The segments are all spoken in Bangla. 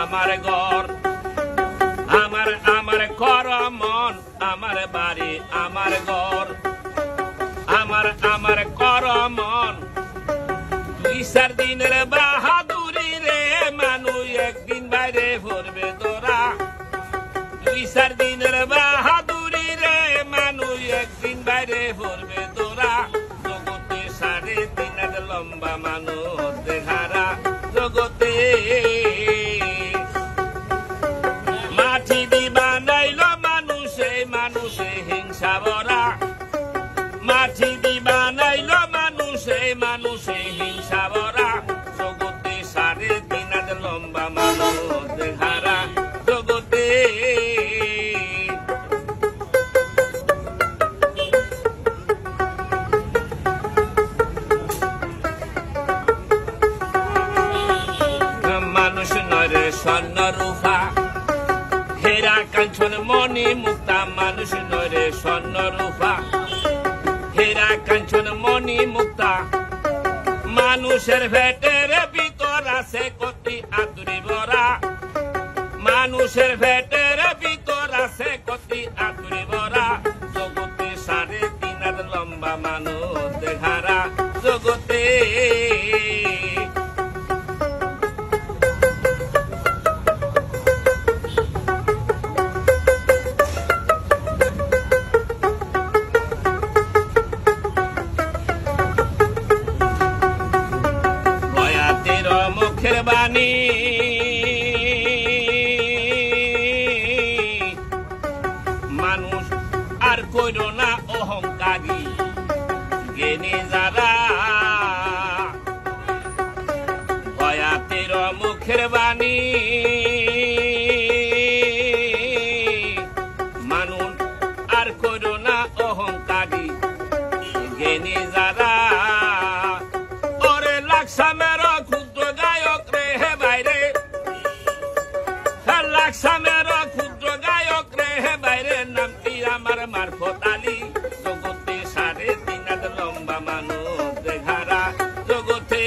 আমার ঘর। আমার আমার কর মন আমার বাড়ি আমার ঘর। আমার আমার কর মন চার দিনের বাহাদুরি রে মানুষ একদিন বাইরে ভরবে তোরা। চার দিনের বাহাদুরি রে মানুষ একদিন বাইরে ভরবে মাটি দিবা নাইল মানুষে মানুষে হিংসা ভরা। জগতে সাড়ে তিন লম্বা মানুষ দেখারা জগতে মানুষ নরে স্বর্ণ রূপা। হেরা কাঞ্চন মণি মানুষ নরে স্বর্ণ রূপা। হেরা কাঞ্চন মনি মুক্তা। মানুষের ভেটের ভিতর আছে কতি আদুরি ভরা মানুষের ভেটের ভিতর আছে কতি আদুরি ভরা মুখের বাণী মানুষ আর কইর না অহংকারী জ্ঞানী যারা। ভয়াতের মুখের বাণী। আমার মারফত আলী জগতে সাড়ে তিন লম্বা মানুষ দেখারা জগতে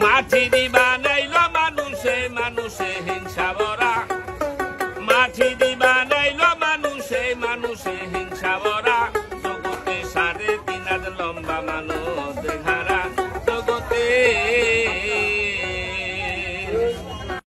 মাটি দিবা নাইল মানুষে মানুষে হিংসা বরা মাঠি দিবা নাইল মানুষে মানুষে হিংসা ভরা।